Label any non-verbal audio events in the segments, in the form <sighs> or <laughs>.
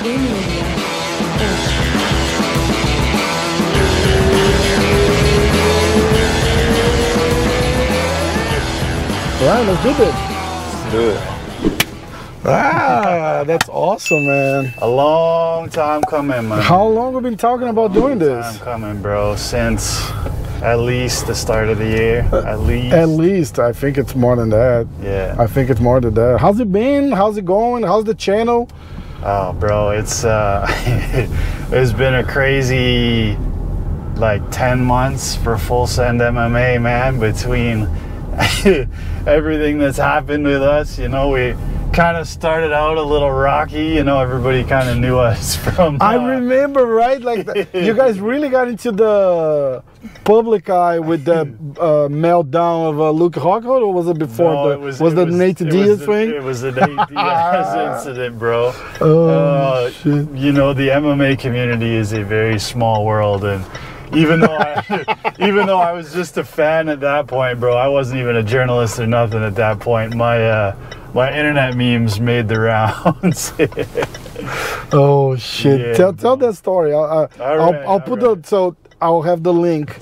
All right, let's do this. Let's do it. Ah, that's awesome, man. A long time coming, man. How long have we been talking about doing this? Time coming, bro. Since at least the start of the year. At least. At least, I think it's more than that. yeah. I think it's more than that. How's it been? How's it going? How's the channel? Oh, bro, it's uh, <laughs> it's been a crazy like ten months for Full Send MMA, man. Between <laughs> everything that's happened with us, you know, we kind of started out a little rocky. You know, everybody kind of knew us <laughs> from. I uh, remember, right? Like the, you guys really got into the public eye with the uh, meltdown of uh, Luke Rockhold, or was it before? No, the, it was, was it the was- Nate it was Diaz thing? It was the Nate <laughs> Diaz incident, bro. Oh, Uh, shit. You know, the MMA community is a very small world, and even though I, <laughs> even though I was just a fan at that point, bro, I wasn't even a journalist or nothing at that point. My uh, my internet memes made the <laughs> rounds. Oh shit! Yeah, tell tell that story. I'll I'll, All I'll, I'll put right. the so I'll have the link.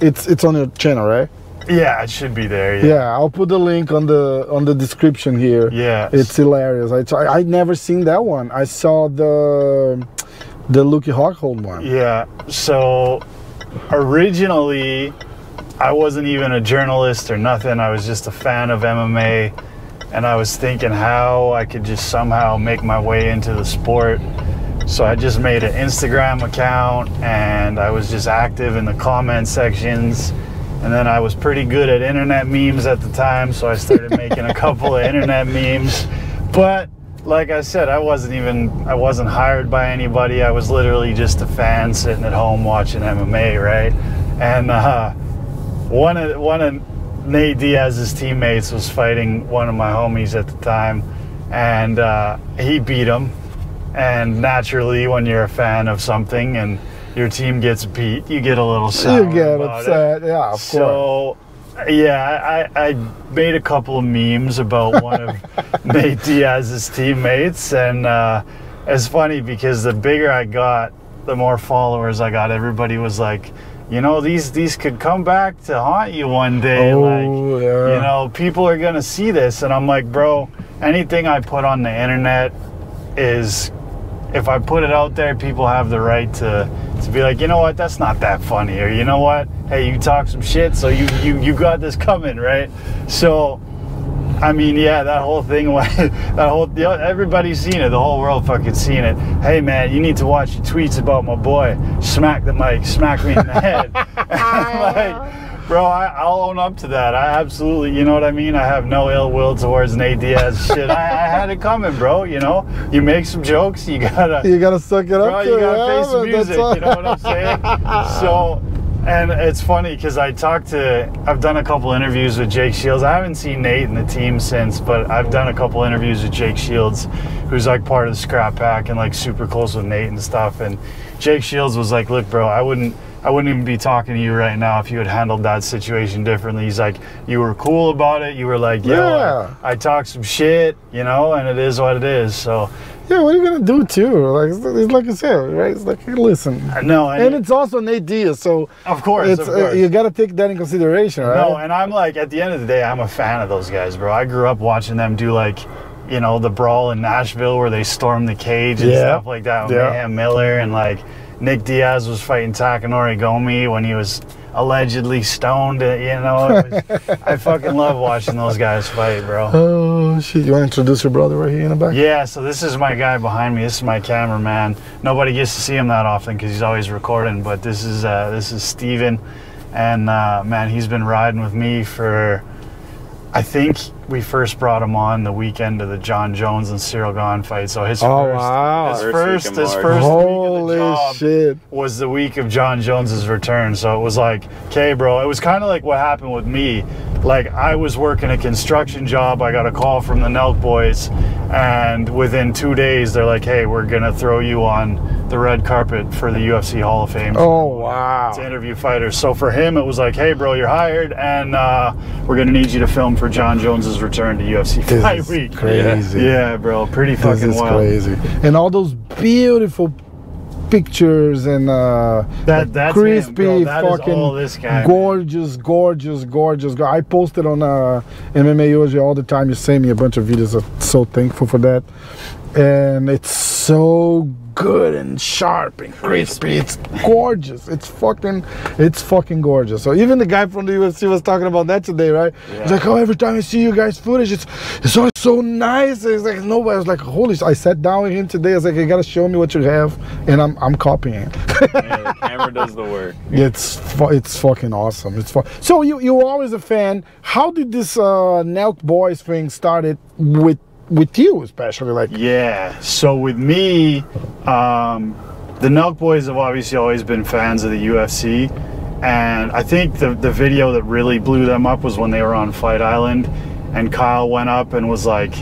It's it's on your channel, right? yeah, it should be there. Yeah. Yeah, I'll put the link on the on the description here. Yeah. It's hilarious. I I never seen that one. I saw the the Luke Rockhold one. Yeah. So originally, I wasn't even a journalist or nothing. I was just a fan of MMA. And I was thinking how I could just somehow make my way into the sport. So I just made an Instagram account and I was just active in the comment sections. And then I was pretty good at internet memes at the time. So I started making a couple of internet memes. But like I said, I wasn't even I wasn't hired by anybody. I was literally just a fan sitting at home watching MMA, right? And uh, one of one of Nate Diaz's teammates was fighting one of my homies at the time, and uh, he beat him. And naturally, when you're a fan of something and your team gets beat, you get a little sour. You get about it. upset, yeah, of course. So, yeah, I, I made a couple of memes about <laughs> one of Nate Diaz's teammates, and uh, it's funny because the bigger I got, the more followers I got. Everybody was like, you know, these these could come back to haunt you one day. Oh, like, yeah. you know, people are gonna see this, and I'm like, bro, anything I put on the internet is if I put it out there, people have the right to to be like, you know what, that's not that funny, or you know what, hey, you talk some shit, so you you you got this coming, right? So, I mean, yeah, that whole thing, <laughs> that whole everybody's seen it, the whole world fucking seen it. Hey, man, you need to watch your tweets about my boy. Smack the mic, smack me in the head. <laughs> <laughs> Like, bro, I, I'll own up to that. I absolutely, you know what I mean. I have no ill will towards Nate Diaz. <laughs> Shit, I, I had it coming, bro. You know, you make some jokes, you gotta you gotta suck it up. bro, you to gotta face the music. You know what I'm saying? so, and it's funny because I talked to, I've done a couple interviews with Jake Shields. I haven't seen Nate and the team since, but I've done a couple interviews with Jake Shields, who's like part of the scrap pack and like super close with Nate and stuff. And Jake Shields was like, "Look, bro, I wouldn't." I wouldn't even be talking to you right now if you had handled that situation differently. He's like, you were cool about it. You were like, Yeah. I, I talked some shit, you know, and it is what it is. So, Yeah, what are you gonna do too? Like it's, like I said, right? It's like hey, listen, no, and it's also Nate Diaz, so Of course, it's of uh, you gotta take that in consideration, right? No, and I'm like, at the end of the day, I'm a fan of those guys, bro. I grew up watching them do like, you know, the brawl in Nashville where they storm the cage and Yeah. stuff like that with Yeah. Mayhem Miller and like Nick Diaz was fighting Takanori Gomi when he was allegedly stoned. uh, You know, was, I fucking love watching those guys fight, bro. <laughs> Oh shit! You want to introduce your brother right here in the back? Yeah, so this is my guy behind me. This is my cameraman. Nobody gets to see him that often because he's always recording. But this is uh, this is Steven. and uh, man, he's been riding with me for. I think we first brought him on the weekend of the Jon Jones and Ciryl Gane fight. So his Oh, first, wow. his First first, week of his March. first week of Holy the job shit! was the week of Jon Jones's return. So it was like, okay, bro. It was kind of like what happened with me. Like I was working a construction job. I got a call from the Nelk boys, and within two days, they're like, hey, we're gonna throw you on the red carpet for the UFC Hall of Fame. Oh wow. to interview fighters. So for him, it was like, "Hey, bro, you're hired, and uh, we're gonna need you to film for Jon Jones's return to UFC This Fight is Week." crazy. Yeah, bro, pretty fucking This is wild. crazy. And all those beautiful pictures and uh That- that's crispy bro. That fucking this guy, gorgeous gorgeous gorgeous go- i posted on uh mma Hoje all the time you send me a bunch of videos i'm so thankful for that and it's so good and sharp and crispy. It's gorgeous. It's fucking it's fucking gorgeous. So even the guy from the ufc was talking about that today right? He's like oh every time i see you guys footage it's it's always so nice. It's like nobody I was like holy I sat down with him today. I was like you gotta show me what you have and i'm, I'm copying it. Yeah, the camera does the work. <laughs> it's it's fucking awesome. It's fu- so you you always a fan. How did this uh, Nelk Boys thing started with with you especially? Like Yeah. So with me, um, the Nelk Boys have obviously always been fans of the UFC, and I think the the video that really blew them up was when they were on Fight Island, and Kyle went up and was like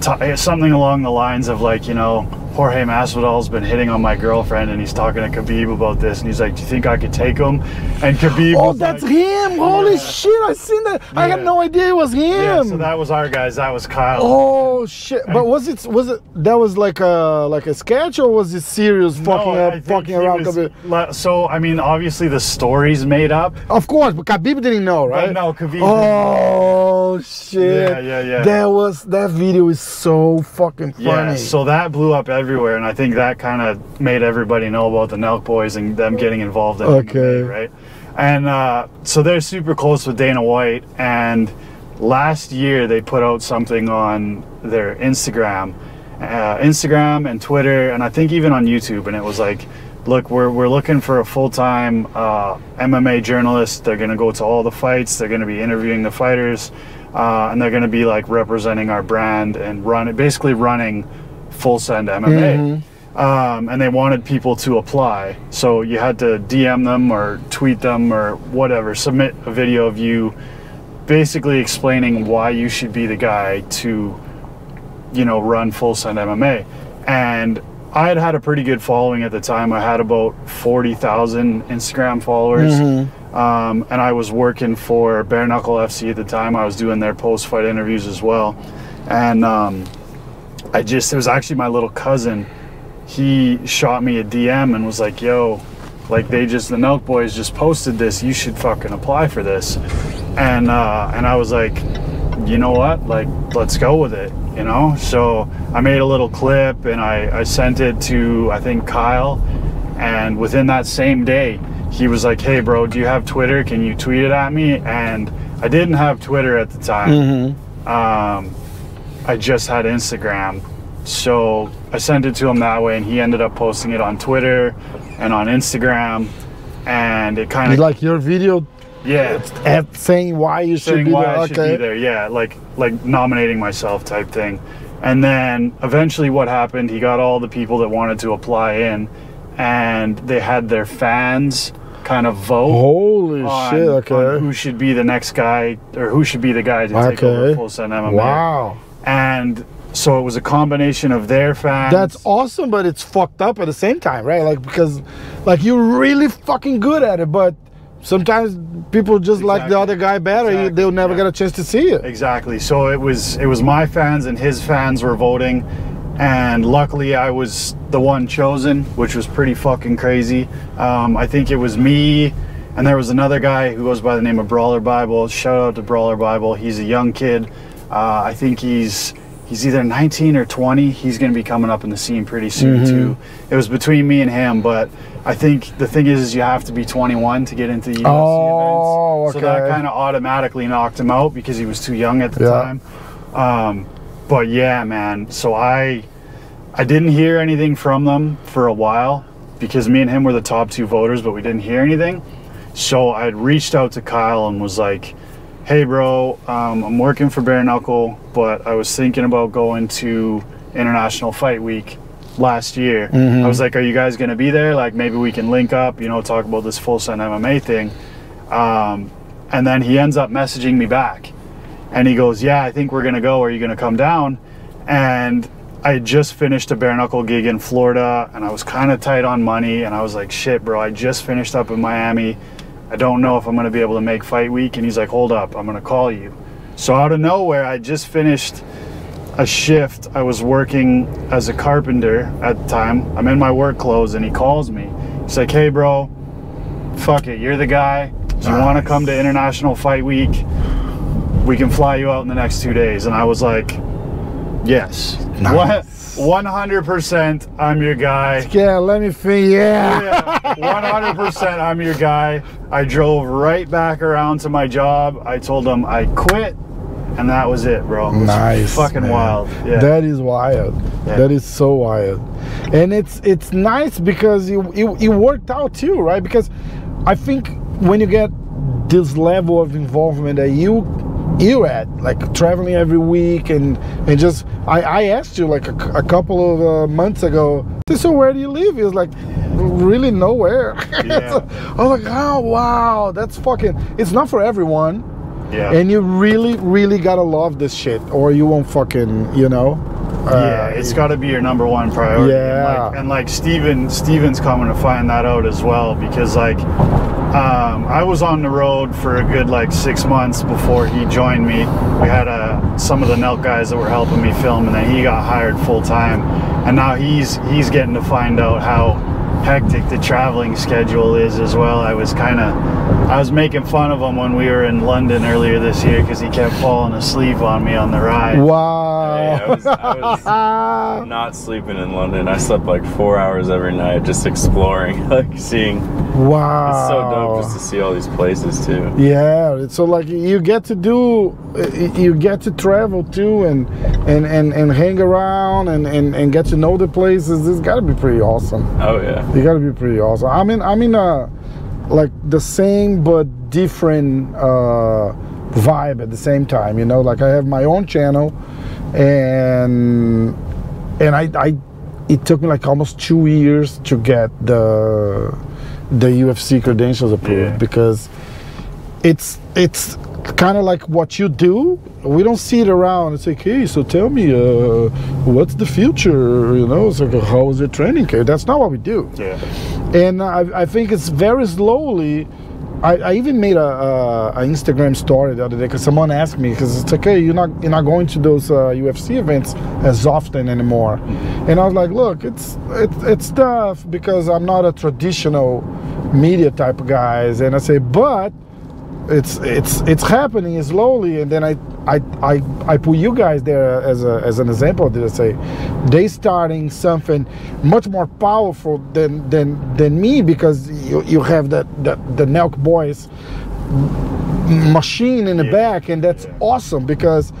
something along the lines of like, you know. Jorge Masvidal's been hitting on my girlfriend, and he's talking to Khabib about this, and he's like, "Do you think I could take him?" And Khabib, oh, that's like, him! Holy Yeah. shit! I seen that. I had no idea it was him. Yeah, so that was our guys. That was Kyle. Oh shit! But was it was it that was like a like a sketch or was it serious fucking No, up, fucking around? was- Khabib? So I mean, obviously the story's made up. Of course, but Khabib didn't know, right? no, Khabib didn't Oh shit! Yeah, yeah, yeah. That was that video is so fucking funny. Yeah, so that blew up everywhere, and I think that kind of made everybody know about the Nelk Boys and them getting involved in Okay. MMA, right? And uh, so they're super close with Dana White, and last year they put out something on their Instagram, uh, Instagram and Twitter, and I think even on YouTube, and it was like, look, we're, we're looking for a full-time uh, MMA journalist. They're gonna go to all the fights. They're gonna be interviewing the fighters, uh, and they're gonna be like representing our brand and run basically running full send MMA. Um, and they wanted people to apply. So you had to DM them or tweet them or whatever, submit a video of you basically explaining why you should be the guy to, you know, run full send MMA. And I had had a pretty good following at the time. I had about 40,000 Instagram followers. Um, and I was working for Bare Knuckle FC at the time. I was doing their post fight interviews as well. And um, I just, it was actually my little cousin. He shot me a DM and was like, yo, like they just, the Nelk Boys just posted this. You should fucking apply for this. And, uh, and I was like, you know what? Like, let's go with it, you know? So I made a little clip and I, I sent it to, I think, Kyle. And within that same day, he was like, hey, bro, do you have Twitter? Can you tweet it at me? And I didn't have Twitter at the time. Um, I just had Instagram. So I sent it to him that way, and he ended up posting it on Twitter and on Instagram. And it kind of, like your video yeah, at saying why you should be why there. I should okay. be there. Yeah, like like nominating myself type thing. And then eventually, what happened? He got all the people that wanted to apply in, and they had their fans kind of vote. Holy on, shit! Okay. who should be the next guy or who should be the guy to take over full send MMA. Wow. And so it was a combination of their fans. That's awesome, but it's fucked up at the same time, right? Like because, like you're really fucking good at it, but sometimes people just like the other guy better. Exactly, They'll never yeah. get a chance to see it. Exactly. So it was it was my fans and his fans were voting, and luckily I was the one chosen, which was pretty fucking crazy. Um, I think it was me, and there was another guy who goes by the name of Brawler Bible. Shout out to Brawler Bible. He's a young kid. Uh, I think he's he's either 19 or 20. He's going to be coming up in the scene pretty soon too. It was between me and him, but I think the thing is, is you have to be 21 to get into the UFC Oh, events. So that kind of automatically knocked him out because he was too young at the Yeah. time. Um, but yeah, man. So I I didn't hear anything from them for a while because me and him were the top two voters, but we didn't hear anything. So I had reached out to Kyle and was like, "Hey, bro, um, I'm working for Bare Knuckle, but I was thinking about going to International Fight Week last year. I was like, are you guys gonna be there? Like, maybe we can link up, you know, talk about this full send MMA thing." Um, and then he ends up messaging me back, and he goes, "Yeah, I think we're gonna go. Are you gonna come down?" And I just finished a bare knuckle gig in Florida and I was kind of tight on money and I was like, shit, bro, I just finished up in Miami. I don't know if I'm gonna be able to make fight week. And he's like, hold up, I'm gonna call you. So out of nowhere, I just finished a shift. I was working as a carpenter at the time. I'm in my work clothes and he calls me. He's like, hey, bro, fuck it, you're the guy. Do you want to come to International Fight Week? We can fly you out in the next two days. And I was like, yes. Nice. One- 100% I'm your guy. Yeah, let me think. Yeah. Yeah, 100% I'm your guy. I drove right back around to my job. I told them I quit, and that was it, bro. It was Nice. Fucking man. wild. Yeah. That is wild. Yeah. That is so wild. And it's it's nice because it, it, it worked out too, right? Because I think when you get this level of involvement that you you at, like traveling every week and and just I, I asked you like a couple of uh, months ago, so where do you live? He was like, really nowhere. <laughs> Yeah. I was like, oh wow, that's fucking. It's not for everyone yeah. and you really really gotta love this shit or you won't fucking you know yeah, uh, it's got to be your number one priority. And Yeah. like, and like Steven, Steven's coming to find that out as well because like um, I was on the road for a good like six months before he joined me. We had uh, some of the Nelk guys that were helping me film, and then he got hired full time, and now he's he's getting to find out how hectic the traveling schedule is as well. I was kind of I was making fun of him when we were in London earlier this year because he kept falling asleep on me on the ride. wow Yeah, I was- I was- <laughs> Not sleeping in London. I slept like four hours every night just exploring, <laughs> like seeing. Wow It's so dope just to see all these places too. yeah so like you get to do you get to travel too and and and, and hang around and, and and get to know the places. It's gotta be pretty awesome. Oh yeah. you gotta be pretty awesome. I mean i mean uh like the same but different uh vibe at the same time you know? Like i have my own channel and and i i it took me like almost two years to get the the ufc credentials approved Yeah. because it's it's kind of like what you do we don't see it around it's like hey so tell me uh what's the future you know it's like how was your training that's not what we do Yeah. and I, I think it's very slowly. I, I even made a, a, a Instagram story the other day because someone asked me because it's hey, you're not you're not going to those uh, UFC events as often anymore, and I was like, look, it's it's it's tough because I'm not a traditional media type guys, and I say, but it's it's it's happening slowly and then I I I, I put you guys there as a as an example of this say they starting something much more powerful than than than me because you you have that the, the Nelk boys machine in the Yeah. back and that's Yeah. awesome because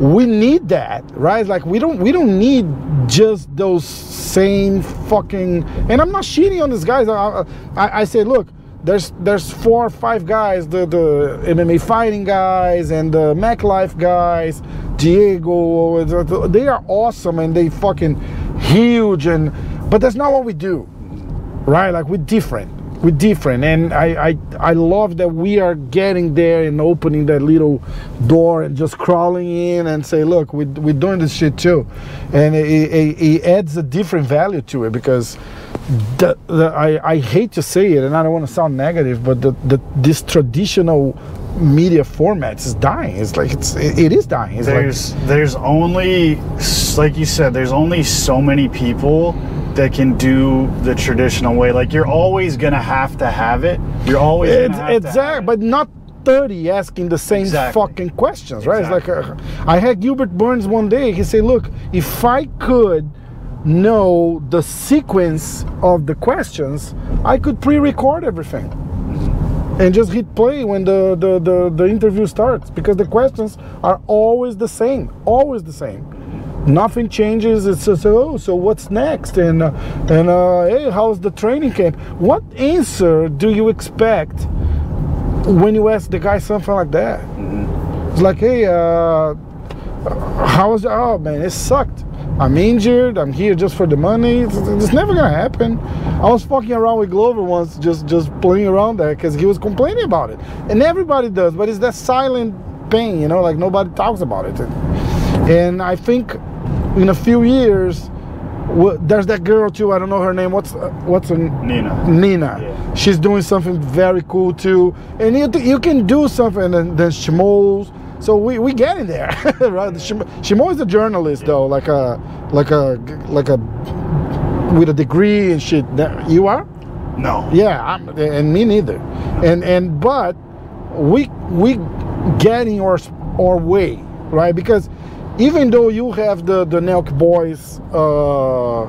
we need that right like we don't we don't need just those same fucking and i'm not cheating on these guys i i, I say look there's there's four or five guys the the mma fighting guys and the mac life guys diego they are awesome and they fucking huge and but that's not what we do right? Like we're different. We're different, and I, I I love that we are getting there and opening that little door and just crawling in and say, look, we we're doing this shit too, and it, it, it adds a different value to it because the, the I I hate to say it, and I don't want to sound negative, but the, the this traditional media formats is dying. It's like it's it, it is dying. It's like There's there's only like you said, there's only so many people that can do the traditional way. Like you're always gonna have to have it. You're always gonna It's have to have exact, it. but not 30 asking the same Exactly. fucking questions, right? It's like Exactly. uh, I had Gilbert Burns one day. He said, "Look, if I could know the sequence of the questions, I could pre-record everything." And just hit play when the, the, the, the interview starts because the questions are always the same, always the same. Nothing changes. It's just oh, so what's next? And uh, and uh, hey, how's the training camp? What answer do you expect when you ask the guy something like that? It's like, hey, uh, how was? Oh man, it sucked. I'm injured. I'm here just for the money. It's, it's never gonna happen. I was fucking around with Glover once, just just playing around there because he was complaining about it, and everybody does. But it's that silent pain, you know, like nobody talks about it. And I think in a few years, there's that girl too. I don't know her name. What's uh, what's her Nina. Nina. Yeah. She's doing something very cool too, and you you can do something. And then Shimo's. So we we getting there, <laughs> right? Shimo is a journalist though, like a like a like a with a degree and shit. You are? No. Yeah, I'm, and me neither. And and but we we getting our our way, right? Because even though you have the the Nelk Boys uh,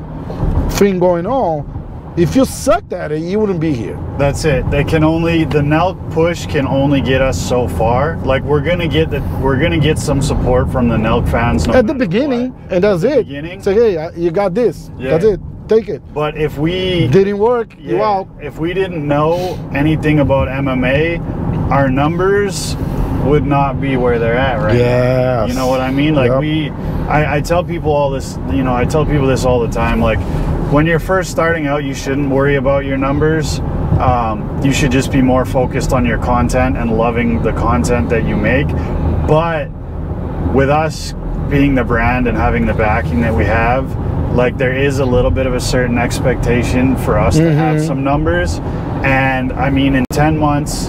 thing going on, if you sucked at it, you wouldn't be here. That's it. They can only the Nelk push can only get us so far. Like we're gonna get the we're gonna get some support from the Nelk fans no at the beginning, what. and that's it. beginning? Say, hey, you got this. Yeah. That's it. Take it. But if we Didn't work. You Yeah, out. If we didn't know anything about MMA, our numbers would not be where they're at right now. Yes. You know what I mean? Like Yep. we, I, I tell people all this. You know, I tell people this all the time. Like when you're first starting out, you shouldn't worry about your numbers. Um, you should just be more focused on your content and loving the content that you make. But with us being the brand and having the backing that we have, like there is a little bit of a certain expectation for us to have some numbers. And I mean, in 10 months,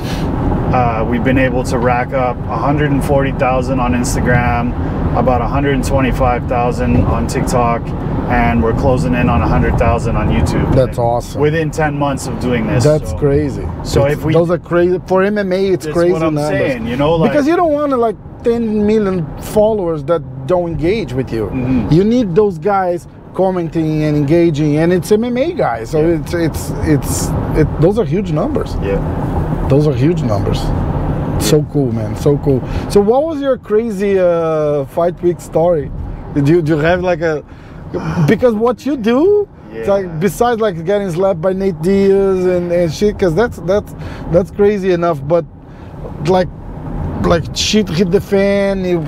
uh, we've been able to rack up 140,000 on Instagram, about 125,000 on TikTok, and we're closing in on 100,000 on YouTube. That's awesome. Within 10 months of doing this. That's so- crazy. so It's- if we- those are crazy for MMA, it's crazy what I'm numbers. saying, you know, like- because you don't want to like 10 million followers that don't engage with you. Mm-hmm. You need those guys commenting and engaging, and it's MMA guys. So Yeah. it's it's it's it. Those are huge numbers. Yeah. Those are huge numbers. So cool, man. So cool. So, what was your crazy uh, fight week story? Did you, did you have like a because what you do? It's Yeah. like besides like getting slapped by Nate Diaz and, and shit, because that's that's that's crazy enough. But like like shit hit the fan. It,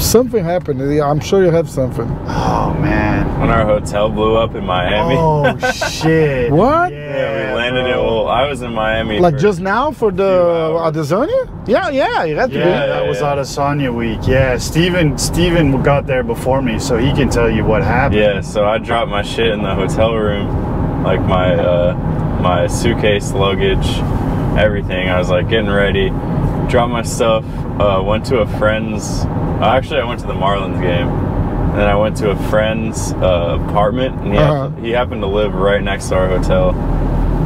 something happened. I'm sure you have something. Oh man. When our hotel blew up in Miami. Oh <laughs> shit. What? Yeah, we landed in. Bro. Well, I was in Miami. Like for- just now for the hours. Adesanya? Yeah, yeah, you had to Yeah, be. that was yeah. Adesanya week. Yeah, Steven Steven got there before me, so he can tell you what happened. Yeah, so I dropped my shit in the hotel room, like my uh, my suitcase, luggage, everything. I was like getting ready, dropped my stuff, uh, went to a friend's. uh, Actually, I went to the Marlins game, and then I went to a friend's uh, apartment, and he, Uh-huh. he happened to live right next to our hotel.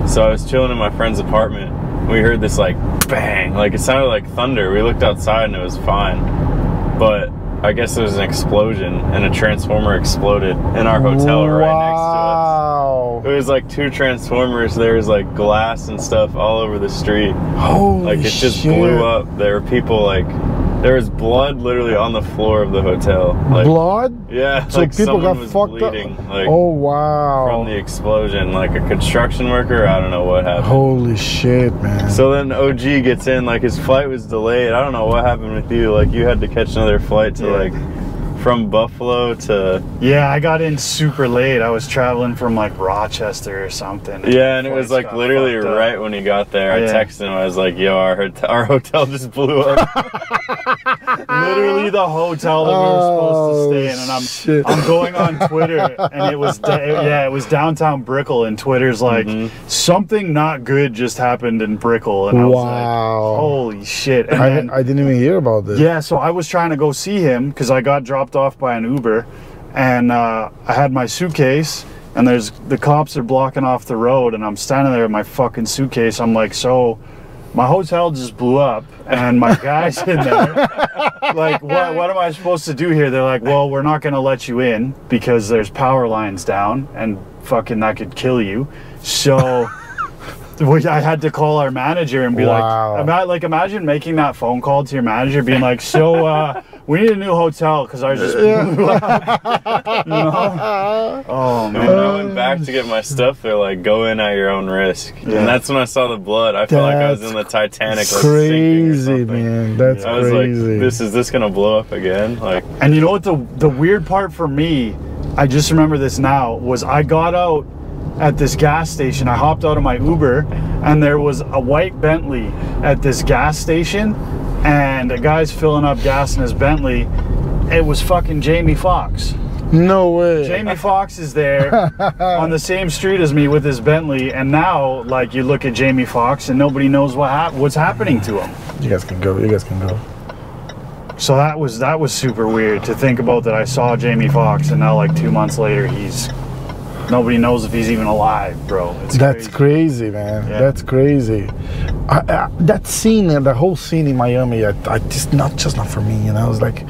So I was chilling in my friend's apartment. We heard this like bang, like it sounded like thunder. We looked outside and it was fine, but I guess there was an explosion and a transformer exploded in our hotel right next to us. Wow. It was like two transformers. There was like glass and stuff all over the street. Holy Like it just shit. blew up. There were people like there was blood literally on the floor of the hotel. Like Blood? yeah, So like people got was fucked bleeding, up. Like oh wow. from the explosion, like a construction worker. I don't know what happened. Holy shit, man. So then OG gets in, like his flight was delayed. I don't know what happened with you. Like you had to catch another flight to Yeah. like from Buffalo to Yeah, I got in super late. I was traveling from like Rochester or something. yeah, and it was like literally right when he got there. I texted him. I was like, "Yo, our our hotel just blew up." <laughs> Literally the hotel that we were supposed to stay in, and Oh, I'm shit. I'm going on Twitter, and it was da- yeah, it was downtown Brickell, and Twitter's like Mm-hmm. something not good just happened in Brickell, and I was like, Wow. holy shit! And I, then- I didn't even hear about this. Yeah, so I was trying to go see him because I got dropped off by an Uber, and uh, I had my suitcase, and there's the cops are blocking off the road, and I'm standing there with my fucking suitcase. I'm like, so my hotel just blew up, and my guy's in there. like, what what am I supposed to do here? They're like, well, we're not gonna let you in because there's power lines down, and fucking that could kill you. So. We, I had to call our manager and be Wow. like, like imagine making that phone call to your manager, being like, "So, uh, we need a new hotel because ours just blew up." <laughs> You know? Oh And when I went back to get my stuff, they're like, "Go in at your own risk." Yeah. And that's when I saw the blood. I felt like I was in the Titanic. Like, Crazy, man. That's I was crazy. like, "This is this gonna blow up again?" Like, and you know what the the weird part for me, I just remember this now was I got out at this gas station. I hopped out of my Uber, and there was a white Bentley at this gas station, and a guy's filling up gas in his Bentley. It was fucking Jamie Foxx. No way. Jamie Foxx is there <laughs> on the same street as me with his Bentley, and now like you look at Jamie Foxx and nobody knows what hap- what's happening to him. You guys can go. You guys can go. So that was that was super weird to think about that I saw Jamie Foxx and now like two months later he's nobody knows if he's even alive, bro. It's That's crazy. crazy, man. Yeah. That's crazy. I, I, that scene and the whole scene in Miami, I, I just not just not for me. You know, I was like,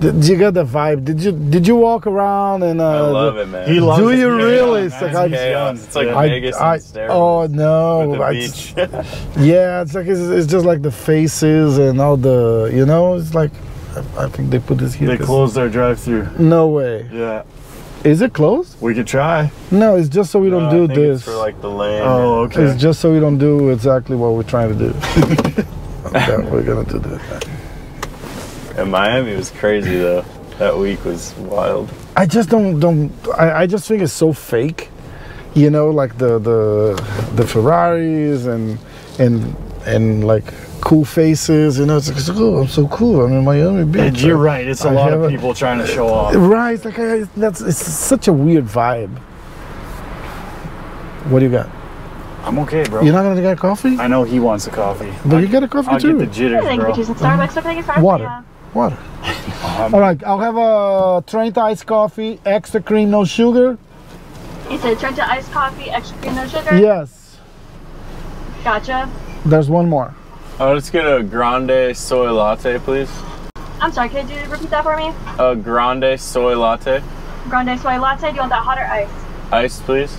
did you get the vibe? Did you did you walk around and? Uh, I love it, man. He loves Do it. you Yeah, really? yeah, It's like I- It's like Yeah. I, Vegas I, and oh no! with the beach. just- yeah, it's like it's, it's just like the faces and all the you know. It's like I, I think they put this here. They closed their drive-through. No way. Yeah, Is it closed? we could try. No, it's just so we No, don't I do think this. It's for like the lane. Oh, okay. It's just so we don't do exactly what we're trying to do. <laughs> okay, we're gonna do that. And Miami was crazy though. That week was wild. I just don't don't. I, I just think it's so fake. You know, like the the the Ferraris and and and like cool faces. You know, it's like oh, I'm so cool. I'm in Miami Beach. And you're right. It's a I lot have of a- people trying to show off. Right, it's like I, that's it's such a weird vibe. What do you got? I'm okay, bro. You're not gonna get a coffee? I know he wants a coffee. But I, you get a coffee I'll too. get the jitters, Thank you bro. for choosing Starbucks. What can I get for Water. Water. Um, All right, I'll have a Trent iced coffee, extra cream, no sugar. You said Trenta iced coffee, extra cream, no sugar? Yes. Gotcha. There's one more. Oh, let's get a grande soy latte, please. I'm sorry, could you repeat that for me? A grande soy latte, Grande soy latte. Do you want that hot or iced? iced, please.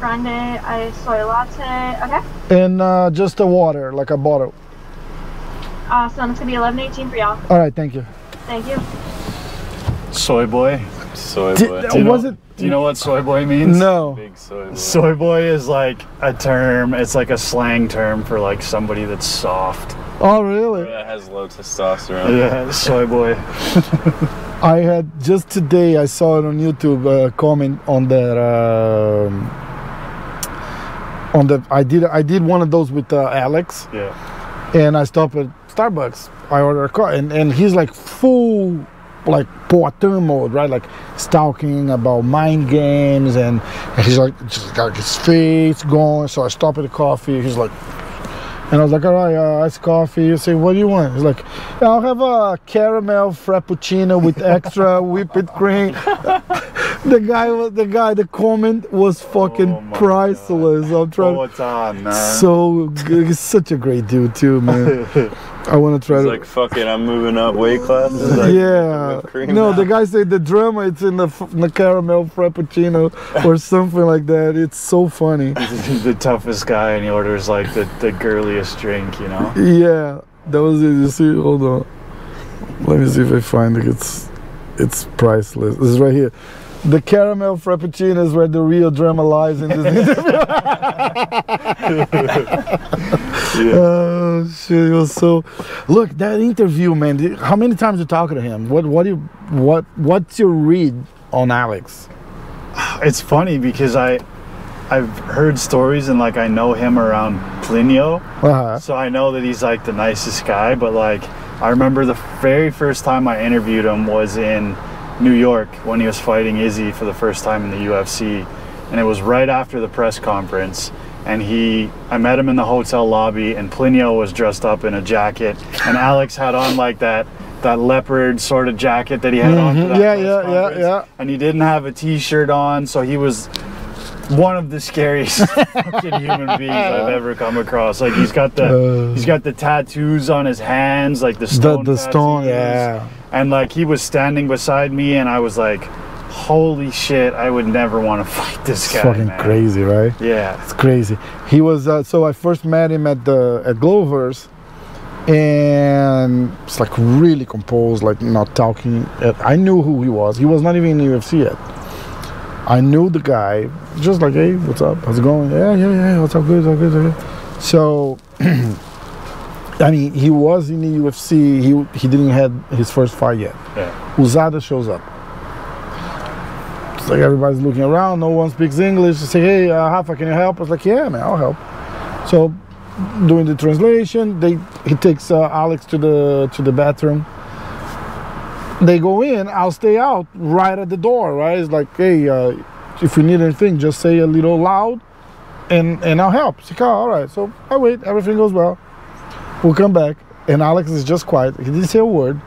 Grande iced soy latte. Okay. And uh, just the water, like a bottle. Awesome. It's gonna be 11.18 for y'all. All right, thank you. Thank you. soy boy. Soy Did- boy. Do you was know, it? Do you know what soy boy means? No. Big soy boy. Soy boy is like a term. It's like a slang term for like somebody that's soft. Oh, really? That has low testosterone. Yeah, soy boy. <laughs> I had just today. I saw it on YouTube. Uh, comment on that. Um, on the, I did. I did one of those with uh, Alex, Yeah. and I stopped at Starbucks. I ordered a car, and, and he's like full, like Poatan mode, right? Like he's talking about mind games, and, and he's like just got his face going. So I stopped at the coffee. He's like. And I was like, all right, uh, iced coffee. You say, what do you want? He's like, "Yeah, I'll have a caramel frappuccino with extra <laughs> whipped cream. <laughs> the guy was the guy. The comment was fucking Oh priceless. I'm trying. Man? So good. He's such a great dude too, man. <laughs> I want to try It's to. like, fuck it, I'm moving up weight classes. Like, yeah. No, now. the guy said the drama it's in the, f- the caramel frappuccino or <laughs> something like that. It's so funny. the toughest guy, and he orders like the, the girliest drink, you know? Yeah, that was it. You see, hold on. Let me see if I find it. It's it's priceless. This is right here. The caramel frappuccino is where the real drama lies in this <laughs> interview. <laughs> Oh shit! It was so. Look, that interview, man. How many times you talking to him? What what do you what what's your read on Alex? It's funny because I. I've heard stories and like I know him around Plinio, Uh-huh. so I know that he's like the nicest guy. But like, I remember the very first time I interviewed him was in New York when he was fighting Izzy for the first time in the UFC, and it was right after the press conference. And he, I met him in the hotel lobby, and Plinio was dressed up in a jacket, and Alex had on like that that leopard sort of jacket that he had on. For Mhm. that Yeah, yeah, yeah, conference. yeah. And he didn't have a T-shirt on, so he was one of the scariest <laughs> fucking human beings I've ever come across. Like he's got the Uh. he's got the tattoos on his hands, like the The stone. the the stone, yeah. And like he was standing beside me, and I was like, "Holy shit! I would never want to <laughs> fight this It's guy." fucking man. crazy, right? Yeah. It's crazy. He was uh, so I first met him at the at Glover's, and it's like really composed, like not talking. Uh, I knew who he was. He was not even in the UFC yet. I knew the guy, just like, hey, what's up? How's it going? Yeah, yeah, yeah. What's up? Good, what's good, what's good. So, <clears throat> I mean, he was in the UFC. He he didn't have his first fight yet. Yeah. USADA shows up. It's like everybody's looking around, no one speaks English. They say, hey, uh, can you help? I was like, yeah, man, I'll help. So, doing the translation, they he takes uh, Alex to the to the bathroom. they go in, I'll stay out right at the door, right? It's like, hey, uh, if you need anything, just say a little loud and and I'll help. She's like, oh, all right. So I wait, everything goes well. We'll come back, and Alex is just quiet. He didn't say a word.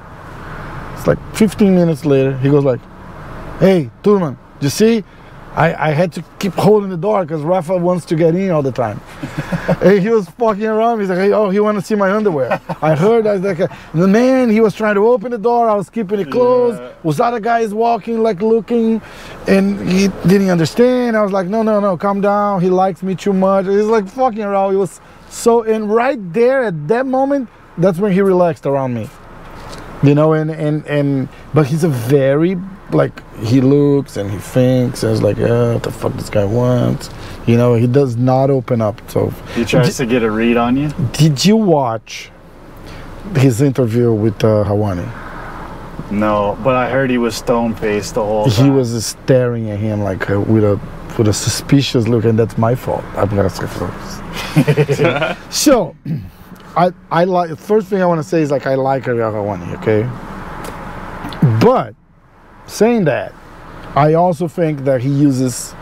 It's like 15 minutes later, he goes like, hey, Turman, you see? I, I had to keep holding the door because Rafa wants to get in all the time. <laughs> and he was fucking around. He's like, hey, oh, he want to see my underwear. I heard I was like, uh, the man, he was trying to open the door. I was keeping it closed. Yeah. Was other guys walking, like looking, and he didn't understand. I was like, no, no, no, calm down. He likes me too much. He's like fucking around. He was so, and right there at that moment, that's when he relaxed around me. You know, and and and, but he's a very like he looks and he thinks and it's like, uh, what the fuck this guy wants. You know, he does not open up. So, He tries to get a read on you. did you watch his interview with uh, Helwani? No, but I heard he was stone faced the whole time. He was staring at him like uh, with a with a suspicious look, and that's my fault. I'm gonna say <laughs> so, I I like first thing I want to say is like I like Ariel Helwani, okay. But saying that, I also think that he uses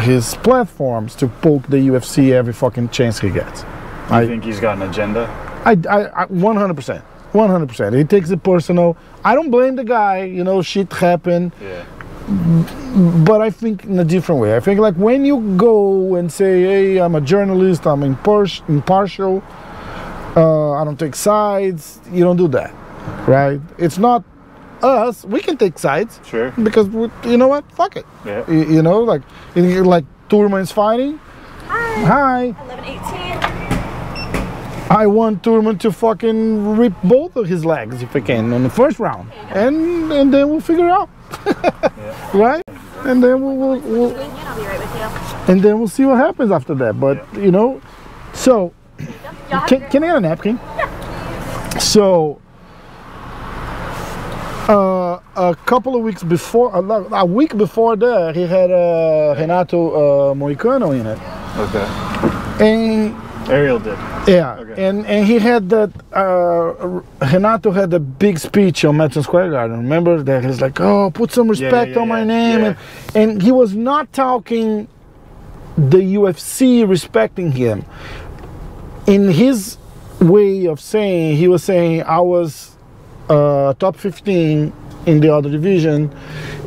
his platforms to poke the UFC every fucking chance he gets. I think he's got an agenda. I, I, I 100%. 100%. He takes it personal. I don't blame the guy. You know, shit happened. Yeah. But I think in a different way. I think like when you go and say, hey, I'm a journalist, I'm impartial, uh, I don't take sides, you don't do that. Right? It's not us. We can take sides Sure. because, we, you know what? Fuck it. Yeah. You, you know, like, like Turman's fighting. Hi. 11, 18. I want Turman to fucking rip both of his legs if I can in the first round, and and then we'll figure it out, <laughs> <laughs> right? And then we'll, we'll, we'll I'll be right with you. and then we'll see what happens after that. But you know, so Y'all have a can, can I get a napkin? So. Uh, a couple of weeks before, a, week before that, he had uh, Renato uh, Moicano in it, Okay. and Ariel did. Yeah, Okay. and and he had that. Uh, Renato had a big speech on Madison Square Garden. Remember that he's like, "Oh, put some respect yeah, on my name," yeah. and and he was not talking the UFC respecting him. In his way of saying, he was saying, "I was uh, top 15 in the other division."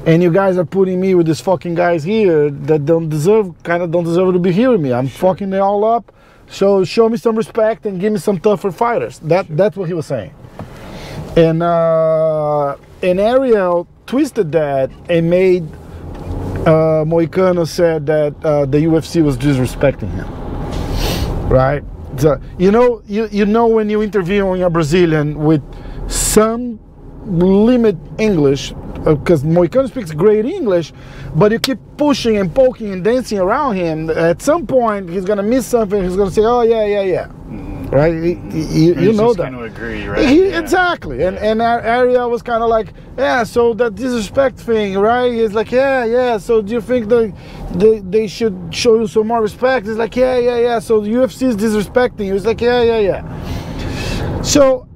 And you guys are putting me with these fucking guys here that don't deserve, kind of don't deserve to be here with me. I'm fucking they all up. So show me some respect and give me some tougher fighters. That that's what he was saying. And uh, and Ariel twisted that and made uh, Moicano said that uh, the UFC was disrespecting him. Right? So, you know, you, you know when you're interviewing a Brazilian with some limit English, uh, because Moicano speaks great English, but you keep pushing and poking and dancing around him. At some point, he's gonna miss something. He's gonna say, "Oh yeah, yeah, yeah," right? You, you, you know that. agree, right? He, Yeah. Exactly, and and Ar- Ariel was kind of like, yeah. So that disrespect thing, right? He's like, yeah, yeah. So do you think they, they they should show you some more respect? He's like, yeah, yeah, yeah. So the UFC is disrespecting you. He's like, yeah, yeah, yeah. So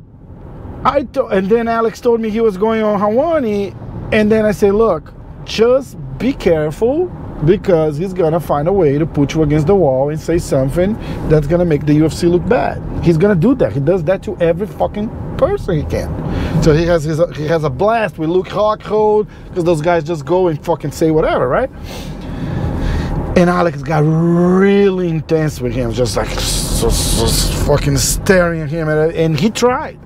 I to- and then Alex told me he was going on Helwani, and then I say, look, just be careful because he's gonna find a way to put you against the wall and say something that's gonna make the UFC look bad. He's gonna do that. He does that to every fucking person he can. So he has his he has a blast with Luke Rockhold because those guys just go and fucking say whatever, right? And Alex got really intense with him, just like just, fucking staring at him, and, and he tried.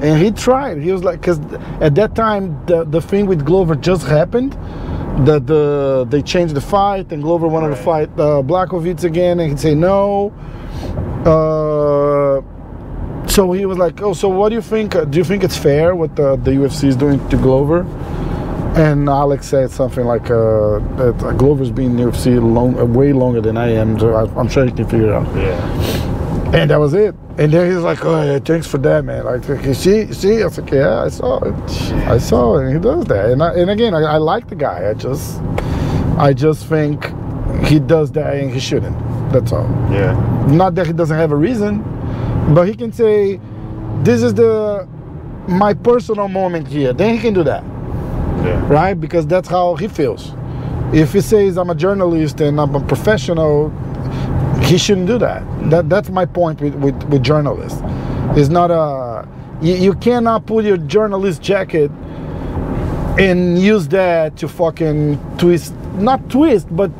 And he tried. He was like, because at that time the the thing with Glover just happened. That the they changed the fight, and Glover wanted to fight uh, Blachowicz again, and he'd say no. Uh, so he was like, "Oh, so what do you think? Do you think it's fair what the, the UFC is doing to Glover?" And Alex said something like, uh, "That uh, Glover's been in the UFC long, uh, way longer than I am. So I, I'm sure he can figure it out." Yeah. And that was it. And then he's like, "Oh, yeah, thanks for that, man." Like, see, see, I was like, "Yeah, I saw it. I saw it." And he does that. And I, and again, I, I like the guy. I just, I just think he does that and he shouldn't. That's all. Yeah. Not that he doesn't have a reason, but he can say, "This is the my personal moment here. Then he can do that, Yeah. right? Because that's how he feels. If he says I'm a journalist and I'm a professional, he shouldn't do that. That that's my point with with, with journalists. It's not a you, you cannot put your journalist jacket and use that to fucking twist, not twist, but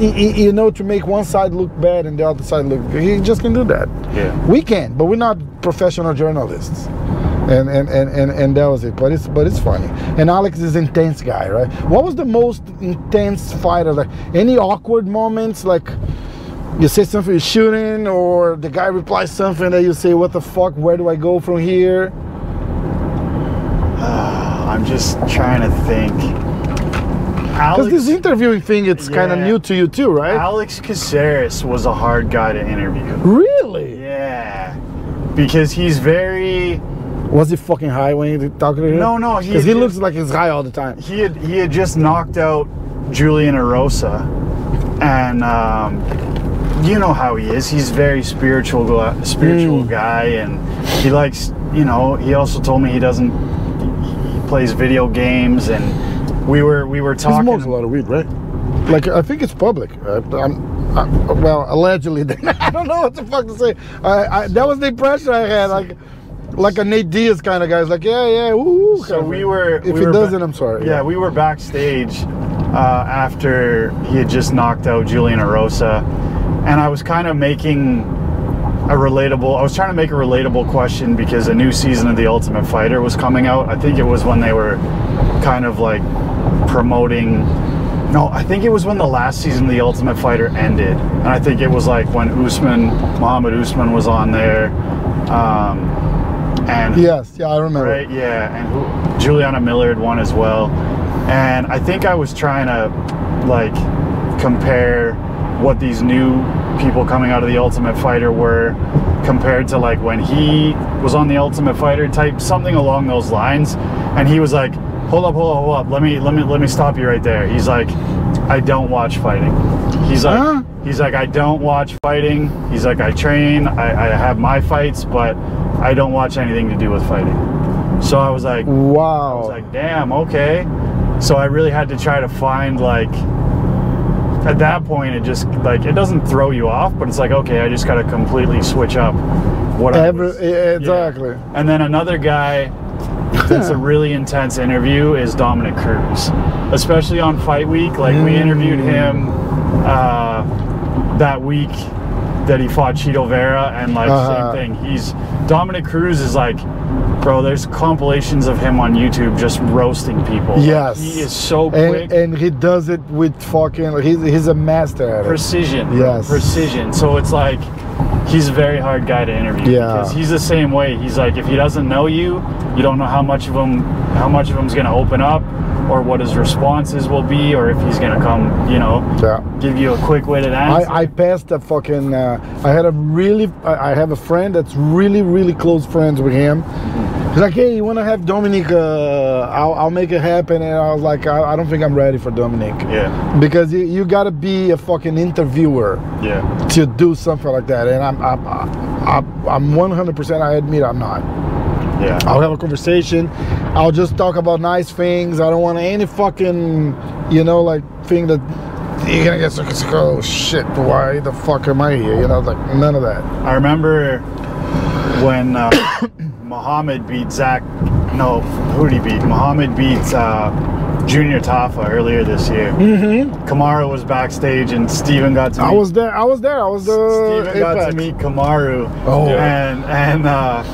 you know, to make one side look bad and the other side look good. He just can do that. Yeah. We can, but we're not professional journalists. And and, and, and and that was it. But it's but it's funny. And Alex is intense guy, right? What was the most intense fighter? Like any awkward moments, like you say something you're shooting, or the guy replies something that you say, "What the fuck? Where do I go from here?" <sighs> I'm just trying to think. Because this interviewing thing, it's kind of new to you too, right? Alex Caceres was a hard guy to interview. Really? Yeah. Because he's very Was he fucking high when you talking to him? No, no, he Because he looks like he's high all the time. he had he had just knocked out Julian Erosa, and um, you know how he is. He's very spiritual, spiritual Mm. guy, and he likes. You know, he also told me he doesn't. He plays video games, and we were we were He talking. smokes a lot of weed, right? Like I think it's public. I'm, I, well, allegedly. <laughs> I don't know what the fuck to say. I, I, that was the impression I had, like, like a Nate Diaz kind of guy. It's like, yeah, yeah, woo. So we were. If we he were doesn't, I'm sorry. Yeah, we were backstage uh, after he had just knocked out Julian Erosa, and I was kind of making a relatable. I was trying to make a relatable question because a new season of The Ultimate Fighter was coming out. I think it was when they were kind of like promoting. No, I think it was when the last season of The Ultimate Fighter ended, and I think it was like when Usman, Mohammed Usman, was on there. Um, and Yes, yeah, I remember. Right, yeah, and who, Juliana Miller won as well. And I think I was trying to like compare what these new people coming out of the Ultimate Fighter were compared to like when he was on the Ultimate Fighter type something along those lines. And he was like, "Hold up, hold up, hold up. Let me let me let me stop you right there." He's like, "I don't watch fighting." He's like, Huh? he's like, "I don't watch fighting." He's like, "I train, I, I have my fights, but I don't watch anything to do with fighting." So I was like, I Wow. was like, damn, okay. So I really had to try to find like at that point it just like it doesn't throw you off, but it's like, okay, I just gotta completely switch up what I Every, was- yeah, yeah. exactly. And then another guy that's a <laughs> really intense interview is Dominick Cruz. Especially on fight week. Like we interviewed him uh, that week that he fought Chito Vera and like Uh-huh. same thing. He's Dominick Cruz is like bro, there's compilations of him on YouTube just roasting people. Like, Yes. he is so quick. And, and he does it with fucking. He's he's a master at it. precision. bro, Yes. Precision. So it's like he's a very hard guy to interview Yeah. because he's the same way. He's like if he doesn't know you, you don't know how much of him how much of him's going to open up or what his responses will be or if he's going to come, you know, Yeah. give you a quick-witted answer. I, I passed a fucking. Uh, I had a really. I I have a friend that's really, really close friends with him. He's like, hey, you want to have Dominick? Uh, I'll, I'll make it happen. And I was like, I, I don't think I'm ready for Dominick. yeah. Because you, you got to be a fucking interviewer Yeah. to do something like that. And I'm, I'm, I'm, I'm 100%, I admit I'm not. Yeah. I'll have a conversation. I'll just talk about nice things. I don't want any fucking, you know, like thing that you're gonna get like, oh shit, why the fuck am I here? You know, like none of that. I remember when uh, <coughs> Mohammed beat Zach. No, who did he beat? Mohammed beats uh, Junior Tafa earlier this year. Mm-hmm. Kamaru was backstage, and Steven got to. I meet, was there. I was there. I was the Steven got to meet Kamaru. Oh. and and uh,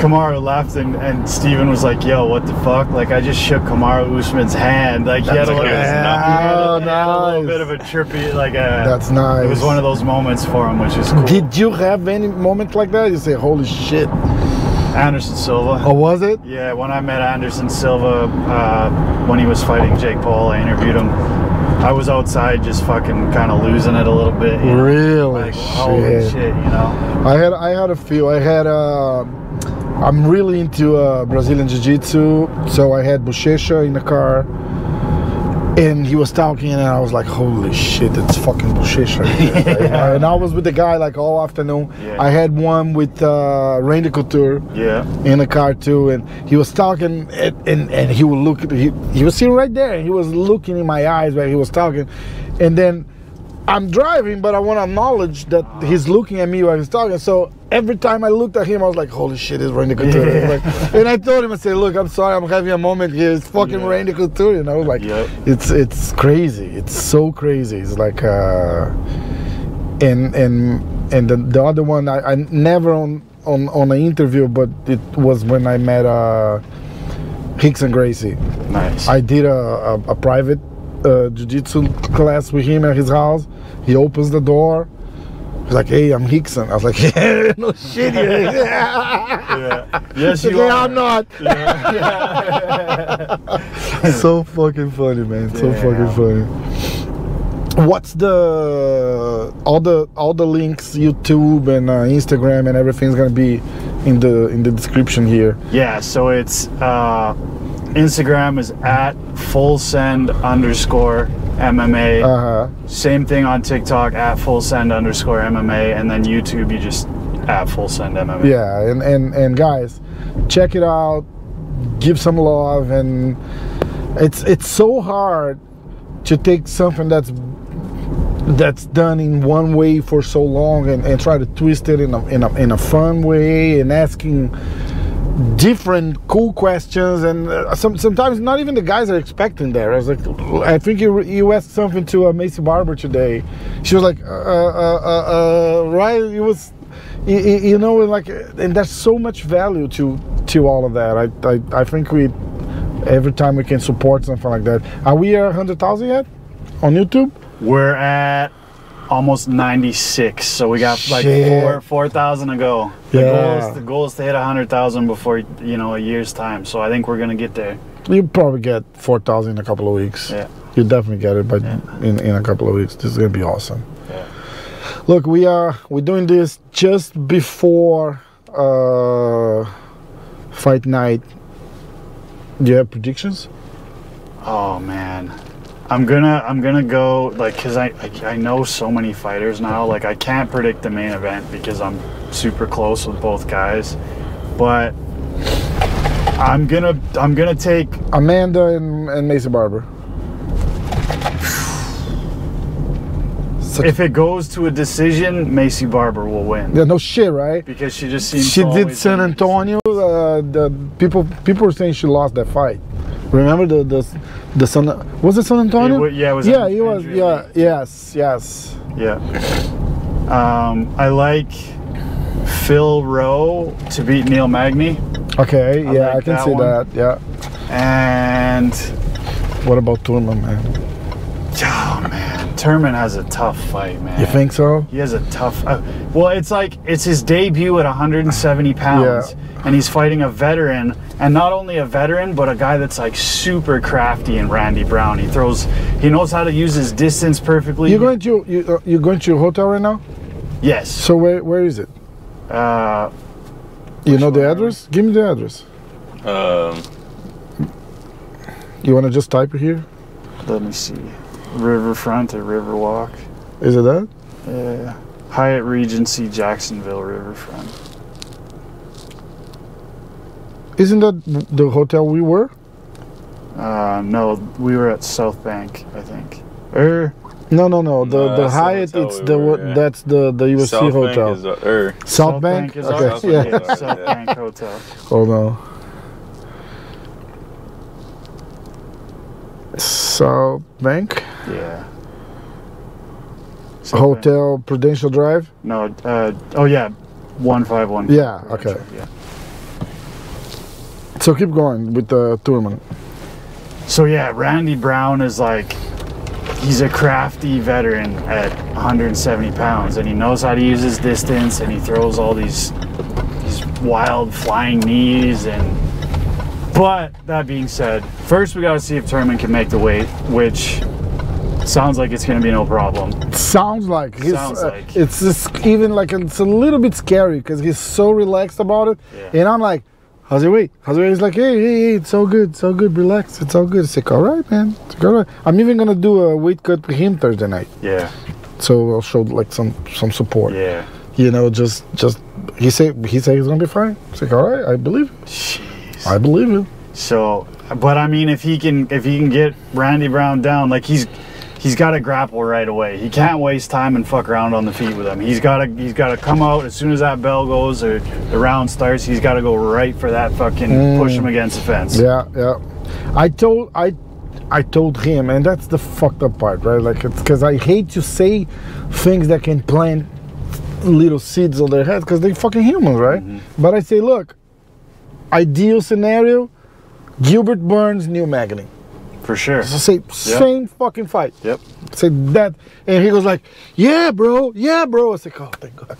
Kamaru left, and and Steven was like, "Yo, what the fuck? Like, I just shook Kamaru Usman's hand. Like, he had a little, like, he had a- Oh, he had a little bit of a trippy, like a. That's nice. It was one of those moments for him, which is cool. Did you have any moment like that? You say, holy shit. Anderson Silva. Oh, was it? Yeah, when I met Anderson Silva uh, when he was fighting Jake Paul, I interviewed him. I was outside just fucking kind of losing it a little bit. you know? Really? Like, holy Shit. shit, you know? I had I had a few. I had uh, I'm really into uh, Brazilian Jiu-Jitsu, so I had Bochecha in the car, <laughs> and he was talking, and I was like, "Holy shit, it's fucking bullshit!" Right here. <laughs> Yeah. And I was with the guy like all afternoon. Yeah. I had one with uh, Randy Couture Yeah. in the car too, and he was talking, and and, and he would look. He, he was sitting right there, and he was looking in my eyes while he was talking, and then I'm driving, but I want to acknowledge that he's looking at me while he's talking. So every time I looked at him, I was like, "Holy shit, it's Randy Couture!" Yeah. Like- and I told him, I said, "Look, I'm sorry, I'm having a moment here. It's fucking Yeah. Randy Couture," and I was like, Yep. "It's it's crazy. It's so crazy. It's like." uh and and and the, the other one I, I never on on on an interview but it was when i met uh Hickson Gracie Nice. i did a, a, a private uh, jiu-jitsu class with him at his house he opens the door. He's like hey i'm hickson i was like <laughs> yeah no shit yeah, yeah. Yes, you yeah are. i'm not. <laughs> So fucking funny man. So fucking funny. What's the all the all the links youtube and uh, instagram and everything's gonna be in the in the description here? Yeah, so it's uh, Instagram is at full send underscore MMA. uh-huh Same thing on TikTok at full send underscore MMA, and then YouTube you just at full send MMA. yeah and and and guys check it out give some love and it's it's so hard to take something that's that's done in one way for so long and, and try to twist it in a, in a in a fun way and asking different cool questions and uh, some, sometimes not even the guys are expecting there. I was like, I think you you asked something to uh, Maycee Barber today. She was like, uh, uh, uh, uh, right? It was, you, you know, like, and there's so much value to to all of that. I I, I think we every time we can support something like that. Are we at hundred thousand yet on YouTube? We're at almost 96, so we got like Shit. four four thousand to go. The Yeah. goal is the goal is to hit a hundred thousand before you know a year's time. So I think we're gonna get there. You probably get four thousand in a couple of weeks. Yeah. You definitely get it, but Yeah. in, in a couple of weeks, this is gonna be awesome. Yeah. Look, we are we're doing this just before uh, fight night. Do you have predictions? Oh man. I'm gonna I'm gonna go like because I, I I know so many fighters now like I can't predict the main event because I'm super close with both guys, but I'm gonna I'm gonna take Amanda and, and Maycee Barber. If it goes to a decision Maycee Barber will win yeah, no shit, right? because she just seems She to did San. Antonio. Uh, the people people were saying she lost that fight. Remember the the the San was it San Antonio? It yeah, it was yeah, it was. Andrea Yeah, yes, yes. Yeah. Um, I like Phil Rowe to beat Neil Magny Okay, I yeah, I can that see one. that. Yeah. and What about Turman, man? Turman has a tough fight, man. You think so? He has a tough. Uh, well, it's like it's his debut at 170 pounds, and he's fighting a veteran, and not only a veteran, but a guy that's like super crafty in Randy Brown. He throws, he knows how to use his distance perfectly. You're going to you uh, you're going to your hotel right now. Yes. So where where is it? Uh, You know the one are we? address? Give me the address. Um, You want to just type it here? let me see. Riverfront or Riverwalk. Is it that? Yeah. Hyatt Regency, Jacksonville Riverfront. Isn't that the hotel we were? Uh, no, we were at South Bank, I think. Er, No, no, no. The No, the that's the Hyatt. It's we the were, yeah. That's the the UFC South Bank hotel. is, uh, er, South, Bank. is okay. South yeah. Bank is. South yeah. Bank Hotel. Hold on. South Bank Yeah. Bank. Hotel Prudential Drive. No, uh, oh yeah, 151. Yeah, okay. Yeah. So keep going with the tournament. So yeah, Randy Brown is like, he's a crafty veteran at 170 pounds, and he knows how to use his distance, and he throws all these these wild flying knees, and. But that being said, first we gotta see if Turman can make the weight, which sounds like it's gonna be no problem. Sounds like he's. Sounds uh, like. It's just even like it's a little bit scary because he's so relaxed about it, Yeah. and I'm like, how's your weight? How's your weight? He's like, hey, hey, hey, it's all good, it's all good, relax, it's all good. It's like, all right, man, it's like, all right. I'm even gonna do a weight cut with him Thursday night, Yeah. so I'll show like some some support. Yeah. You know, just just he said he said he's gonna be fine. It's like, all right, I believe, it. Jeez. I believe it. So, but I mean, if he can, if he can get Randy Brown down, like he's, he's got to grapple right away. He can't waste time and fuck around on the feet with him. He's got to, he's got to come out as soon as that bell goes or the round starts. He's got to go right for that fucking push mm. him against the fence. Yeah, yeah. I told I I told him, and that's the fucked up part, right? Like, it's because I hate to say things that can plant little seeds on their heads because they're fucking humans, right? Mm-hmm. But I say, look, ideal scenario, Gilbert Burns, Neil Magny. For sure. So say same fucking fight. Yep. Say that, and he goes like, "Yeah, bro, yeah, bro." It's like, "Oh, thank God."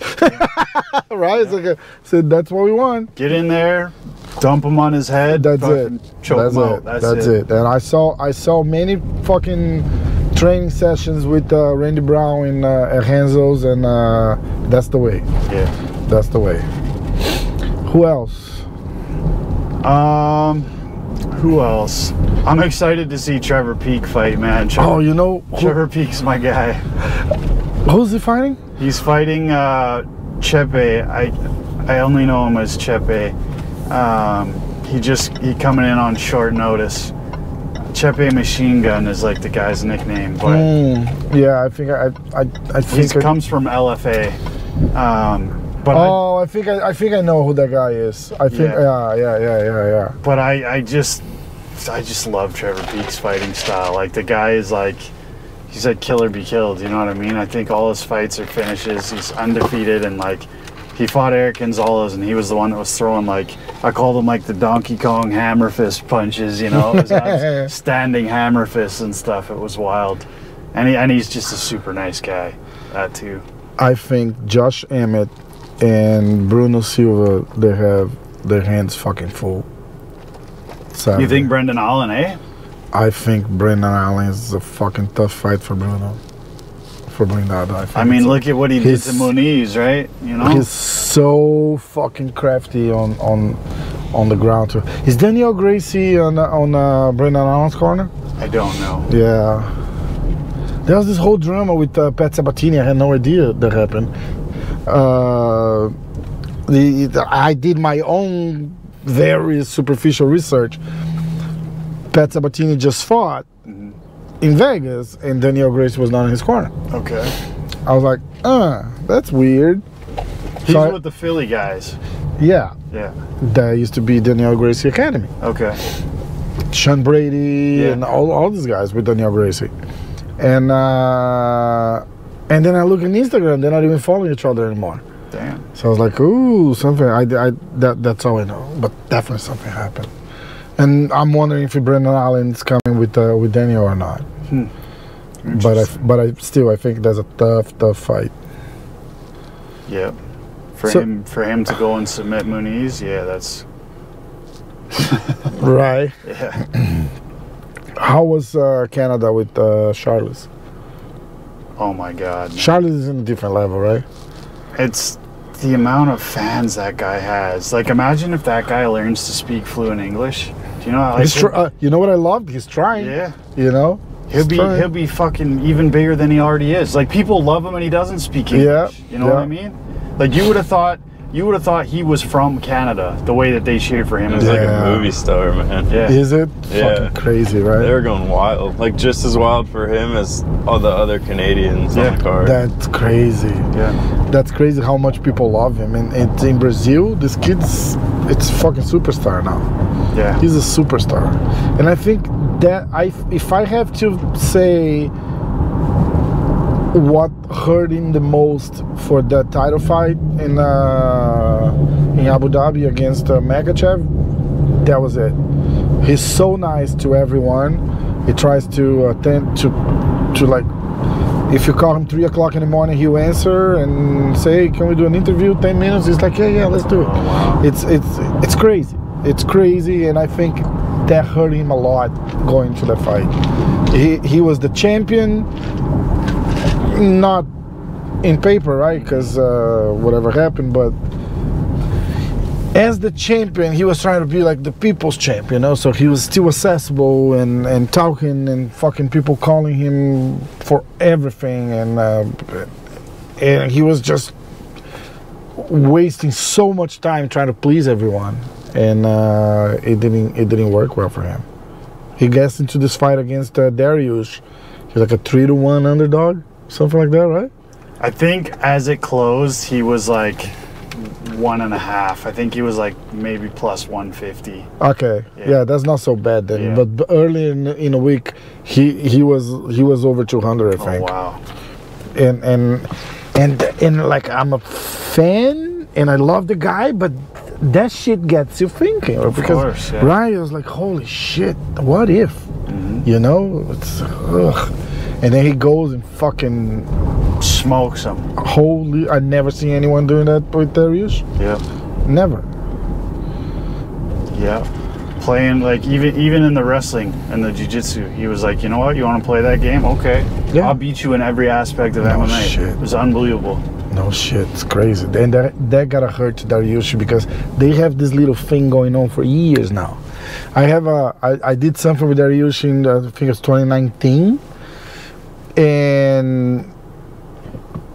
<laughs> right? It's like, a, said that's what we want. Get in there, dump him on his head. That's it. Choke That's him it. out. That's, That's, it. And I saw I saw many fucking training sessions with uh, Randy Brown in uh, at Hanzo's, and uh, that's the way. Yeah. That's the way. Who else? Um, who else? I'm excited to see Trevor Peek fight, man. Trevor, Oh, you know who, Trevor Peek's my guy. who's he fighting? He's fighting uh, Chepe. I I only know him as Chepe. Um, he just he coming in on short notice. Chepe Machine Gun is like the guy's nickname, but Mm, yeah, I think I I I he think. I, comes from LFA. Um, but oh, I think I, I think I know who that guy is. I think Yeah. yeah, yeah, yeah, yeah, yeah. but I, I just I just love Trevor Peek's fighting style. Like the guy is like he's like kill or be killed, you know what I mean? I think all his fights are finishes. He's undefeated and like he fought Erick Gonzalez and he was the one that was throwing like I called him like the Donkey Kong hammer fist punches, you know, <laughs> standing hammer fists and stuff. It was wild. And he, and he's just a super nice guy. That too. I think Josh Emmett and Bruno Silva they have their hands fucking full. Saturday. You think Brendan Allen, eh? I think Brendan Allen is a fucking tough fight for Bruno. For Brendan, I, think I mean, look at what he did to Muniz, right? You know, He's so fucking crafty on on on the ground too. Is Daniel Gracie on on uh, Brendan Allen's corner? I don't know. Yeah. There was this whole drama with uh, Pat Sabatini. I had no idea that happened. Uh, the, I did my own very superficial research. Pat Sabatini just fought in Vegas, and Daniel Gracie was not in his corner. Okay. I was like, uh, that's weird. He's So I- with the Philly guys. Yeah, Yeah. that used to be Daniel Gracie Academy. Okay. Sean Brady Yeah. and all, all these guys with Daniel Gracie. And uh, and then I look on Instagram, they're not even following each other anymore. Damn. So I was like, ooh, something. I, I that that's all I know, but definitely something happened. And I'm wondering if Brendan Allen's coming with uh, with Daniel or not. But I but I still I think that's a tough tough fight. Yep. For So- him, for him to go and submit Muniz, yeah, that's <laughs> Right. <laughs> yeah. How was uh, Canada with uh, Charles? Oh my God. Charles is in a different level, right? It's the amount of fans that guy has. Like, imagine if that guy learns to speak fluent English. Do you know? Like, tr- uh, you know what I loved? He's trying. yeah. You know. He'll He's be trying. he'll be fucking even bigger than he already is. Like people love him and he doesn't speak English. Yeah, You know what I mean? Like you would have thought you would have thought he was from Canada the way that they cheered for him. He's It's like, like Yeah. a movie star, man. yeah. Is it Yeah. fucking crazy, right? They were going wild. Like just as wild for him as all the other Canadians Yeah. on the card. That's crazy. yeah. That's crazy how much people love him. And it's in Brazil, this kid's it's fucking superstar now. Yeah. He's a superstar. And I think that I if I have to say what hurt him the most for that title fight in uh, in Abu Dhabi against uh, that was it. He's so nice to everyone. He tries to attend to to like if you call him three o'clock in the morning, he'll answer and say, "Can we do an interview? Ten minutes?" He's like, "Yeah, yeah, let's do it." It's it's it's crazy. It's crazy, and I think that hurt him a lot going to the fight. He he was the champion, not in paper, right? Because uh, whatever happened, but as the champion, he was trying to be like the people's champ, you know. So he was still accessible and and talking and fucking people calling him for everything, and uh, and he was just wasting so much time trying to please everyone, and uh, it didn't it didn't work well for him. He gets into this fight against uh, Dariush. He's like a three to one underdog, something like that, right? I think as it closed, he was like one and a half. I think he was like maybe plus 150. Okay, yeah, Yeah. that's not so bad then. Yeah. But early in in a week, he he was he was over 200, I think. Oh wow. And and and and like I'm a fan and I love the guy, but that shit gets you thinking because course, yeah. right? I was like, holy shit, what if? Mm-hmm. You know, it's ugh. And then he goes and fucking Smokes him. holy. I never seen anyone doing that with Dariush. Yeah. Never. Yeah. Playing like even even in the wrestling and the jiu-jitsu, he was like, you know what, you want to play that game? Okay. Yeah. I'll beat you in every aspect of No MMA. shit. It was unbelievable. No shit, it's crazy. And that, that gotta hurt Dariush because they have this little thing going on for years now. I have a, I, I did something with Dariush in, uh, I think it's 2019, and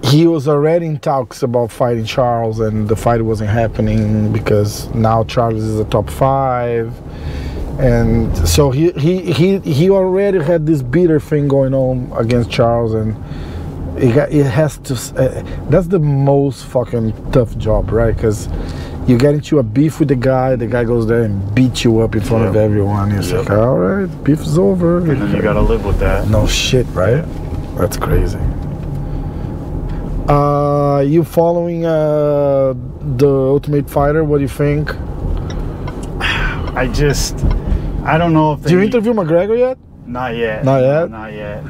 he was already in talks about fighting Charles, and the fight wasn't happening because now Charles is a top five. And so he, he, he, he already had this bitter thing going on against Charles, and it, got, it has to uh, that's the most fucking tough job right because you get into a beef with the guy the guy goes there and beats you up in front of Yep. everyone it's Yep. like all right beef is over And then you got to live with that. no shit right that's crazy uh you following uh the ultimate fighter what do you think I just I don't know if they did you interview mcgregor yet Not yet. Not yet? Not yet.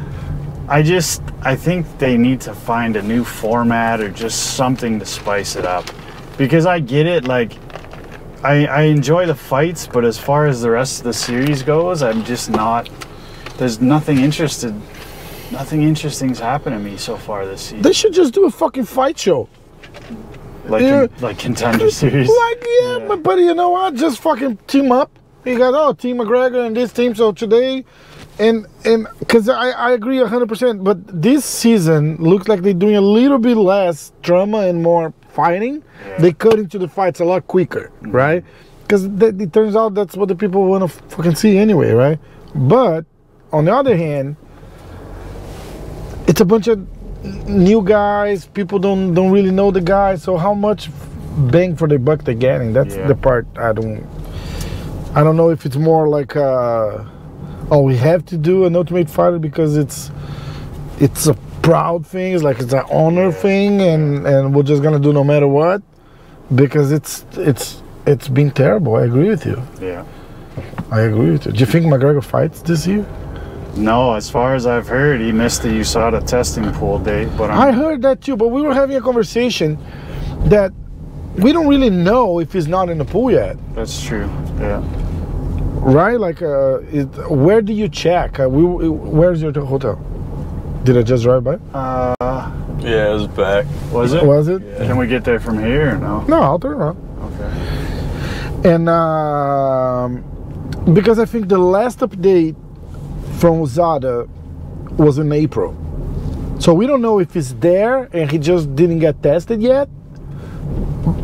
I just I think they need to find a new format or just something to spice it up. Because I get it, like I I enjoy the fights, but as far as the rest of the series goes, I'm just not there's nothing interested nothing interesting's happened to me so far this season. they should just do a fucking fight show like yeah. like contender series. <laughs> Like, yeah, But, but you know what? Just fucking team up. You got, oh, Team McGregor and this team. So today, and, and, because I, I agree 100%, but this season looks like they're doing a little bit less drama and more fighting. Yeah. They cut into the fights a lot quicker, mm-hmm. right? Because it turns out that's what the people want to fucking see anyway, right? But on the other hand, it's a bunch of new guys. People don't don't really know the guys. So how much bang for the buck they're getting? That's Yeah. the part I don't. I don't know if it's more like, uh, oh, we have to do an Ultimate Fighter because it's it's a proud thing. It's like it's an honor thing, and and we're just gonna do no matter what because it's it's it's been terrible. I agree with you. Yeah. I agree with you. Do you think McGregor fights this year? No, as far as I've heard, he missed the USADA testing pool date, but I'm, I heard that too, but we were having a conversation that we don't really know if he's not in the pool yet, that's true. Yeah. right? Like, uh, it, where do you check? Uh, we, where's your hotel? Did I just drive by? Uh, Yeah, it was back. was it? Was it? Can we get there from here or no? No, I'll turn around. Okay. And um, because I think the last update from USADA was in April. So we don't know if he's there and he just didn't get tested yet.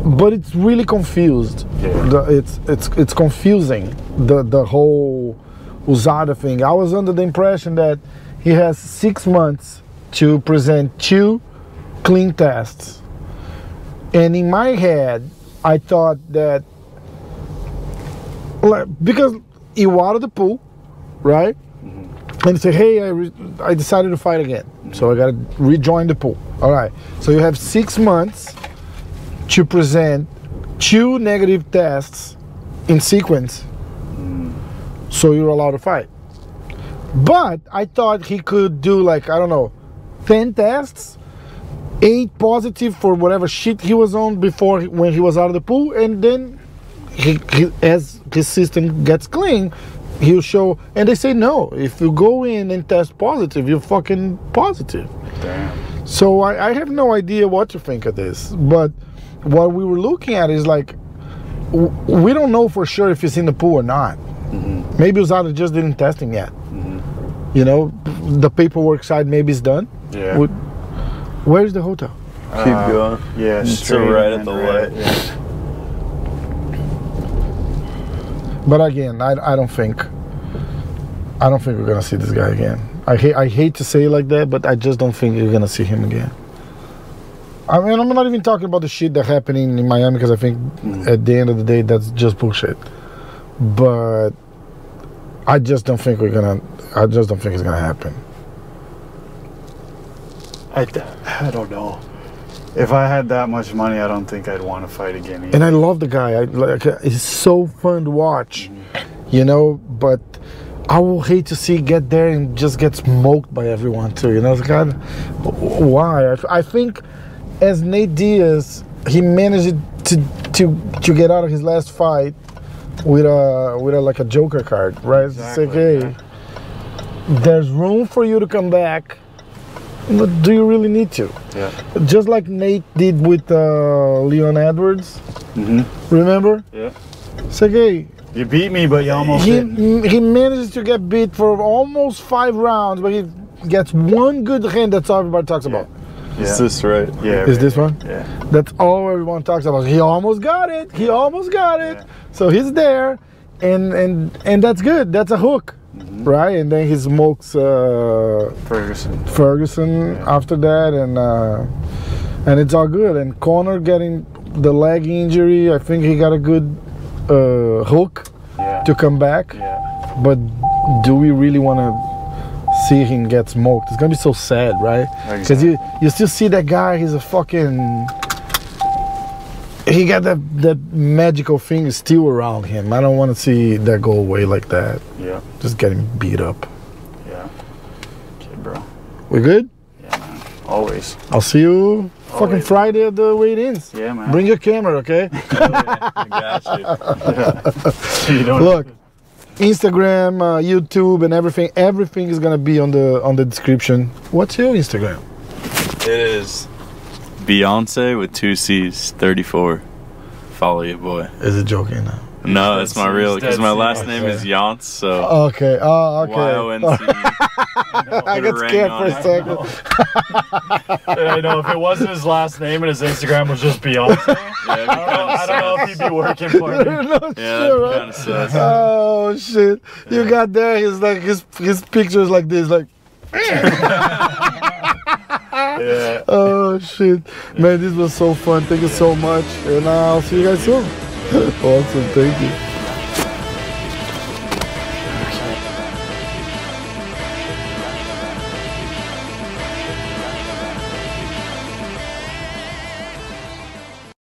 But it's really confused. Yeah. The, it's it's it's confusing the the whole USADA thing. I was under the impression that he has six months to present two clean tests. And in my head, I thought that like, because he watered the pool, right? And say, hey, I, I decided to fight again. So I got to rejoin the pool. All right. So you have six months to present two negative tests in sequence. So you're allowed to fight. But I thought he could do like, I don't know, 10 tests, eight positive for whatever shit he was on before when he was out of the pool, and then he, he, as his system gets clean, he'll show. And they say no. If you go in and test positive, you're fucking positive. Damn. So I, I have no idea what to think of this. But what we were looking at is like we don't know for sure if he's in the pool or not. Mm-hmm. Maybe USADA just didn't test him yet. Mm-hmm. You know, the paperwork side maybe is done. Yeah. Would- Where's the hotel? Keep going. Uh, yeah. It's straight right at and the right, light. yeah. But again, I, I don't think I don't think we're gonna see this guy again. I hate I hate to say it like that, but I just don't think you're gonna see him again. I mean, I'm not even talking about the shit that happening in Miami because I think mm. at the end of the day that's just bullshit. But I just don't think we're gonna. I just don't think it's gonna happen. I, I don't know. If I had that much money, I don't think I'd want to fight again. Either. And I love the guy. I like. It's so fun to watch, mm-hmm. you know. But I will hate to see get there and just get smoked by everyone too. You know, it's of why. I, I think as Nate Diaz, he managed to to to get out of his last fight with a with a like a Joker card, right? Exactly, it's like, hey, there's room for you to come back. But do you really need to? yeah. Just like Nate did with uh, Leon Edwards. hmm Remember? Yeah. It's like, hey, You beat me, but you almost he, didn't. he manages to get beat for almost five rounds, but he gets one good hand. That's all everybody talks about. Yeah. Is this right? yeah. Is right. this one? Yeah. That's all everyone talks about. He almost got it. He almost got it. Yeah. So he's there, and and and that's good. That's a hook, Mm-hmm. right? And then he smokes uh, Ferguson. Ferguson Yeah. after that, and uh, and it's all good. And Conor getting the leg injury, I think he got a good uh, hook Yeah. to come back. yeah. But do we really want to see him get smoked? It's gonna be so sad, right? Because you you still see that guy. He's a fucking. He got that that magical thing still around him. I don't want to see that go away like that. Yeah. Just getting beat up. Yeah. Okay, bro. We good? Yeah, man. Always. I'll see you fucking Friday at the weigh-ins. Yeah, man. Bring your camera, okay? <laughs> I got you. <laughs> you Look, Instagram, uh, YouTube, and everything. Everything is gonna be on the on the description. What's your Instagram? It is Beyonce with two C's, 34. Follow your boy. Is it joking now? No, that's my C's, real, because my last name is Yonce, so Okay. Oh, okay. Y-O-N-C. <laughs> I got scared for a second. <laughs> I know if it wasn't his last name and his Instagram was just Beyonce, Yeah, I don't know, I don't know if he'd be working for me. <laughs> no Yeah, shit, that'd be right? kind of sus. Oh shit! You got there. He's like his his pictures like this, like Yeah. <laughs> oh shit, man! This was so fun. Thank you so much, and I'll see you guys soon. <laughs> awesome. Thank you.